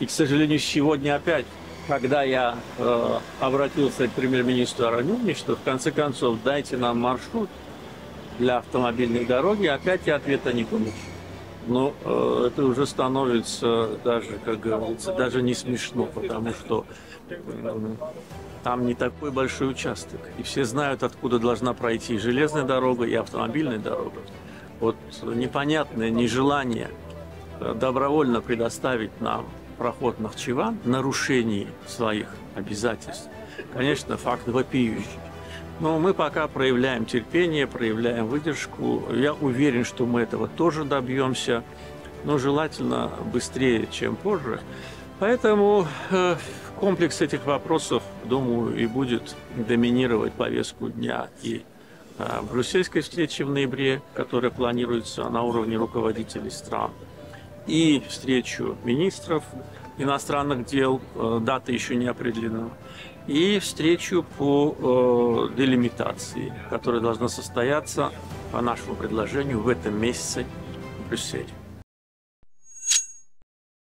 И, к сожалению, сегодня опять, когда я э, обратился к премьер-министру Арамюни, что в конце концов дайте нам маршрут для автомобильной дороги, опять я ответа не получил. Но э, это уже становится даже, как говорится, даже не смешно, потому что э, там не такой большой участок. И все знают, откуда должна пройти железная дорога и автомобильная дорога. Вот непонятное нежелание э, добровольно предоставить нам проход Нахчеван, нарушений своих обязательств, конечно, факт вопиющий. Но мы пока проявляем терпение, проявляем выдержку. Я уверен, что мы этого тоже добьемся, но желательно быстрее, чем позже. Поэтому э, комплекс этих вопросов, думаю, и будет доминировать повестку дня и э, брюссельской встречи в ноябре, которая планируется на уровне руководителей стран, и встречу министров иностранных дел, э, дата еще не определена, и встречу по э, делимитации, которая должна состояться, по нашему предложению, в этом месяце в Брюсселе.